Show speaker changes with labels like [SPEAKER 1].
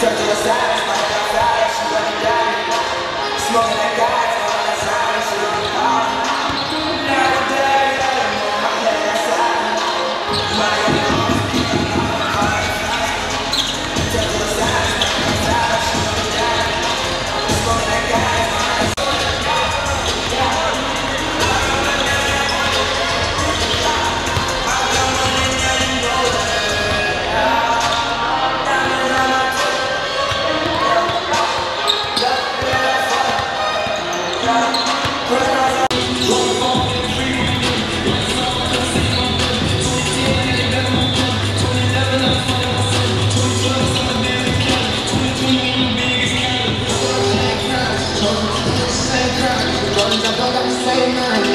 [SPEAKER 1] Turn to side, same night.